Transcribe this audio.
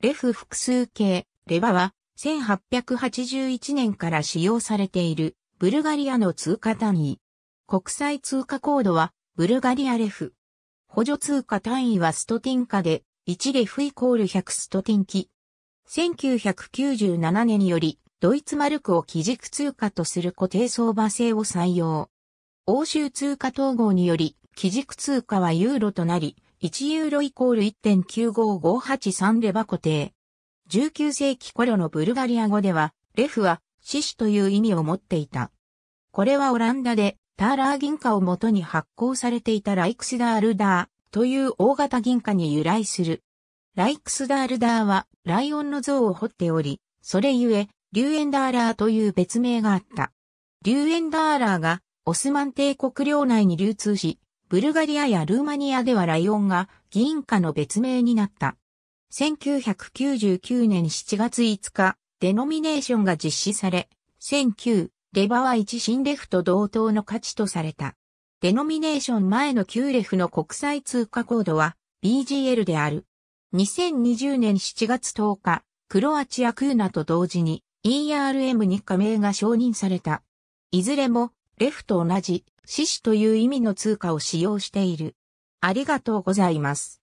レフ複数形、レバは1881年から使用されているブルガリアの通貨単位。国際通貨コードはブルガリアレフ。補助通貨単位はストティンカで1レフイコール100ストティンキ。1997年よりドイツマルクを基軸通貨とする固定相場制を採用。欧州通貨統合により基軸通貨はユーロとなり、1ユーロイコール1.95583レバ固定。19世紀頃のブルガリア語では、レフは獅子という意味を持っていた。これはオランダでターラー銀貨をもとに発行されていたライクスダールダーという大型銀貨に由来する。ライクスダールダーはライオンの像を彫っており、それゆえ、リューエンダーラーという別名があった。リューエンダーラーがオスマン帝国領内に流通し、ブルガリアやルーマニアではライオンが銀貨の別名になった。1999年7月5日、デノミネーションが実施され、1009、レバは1新レフと同等の価値とされた。デノミネーション前の9レフの国際通貨コードは BGL である。2020年7月10日、クロアチアクーナと同時に ERM に加盟が承認された。いずれも、レフと同じ獅子という意味の通貨を使用している。ありがとうございます。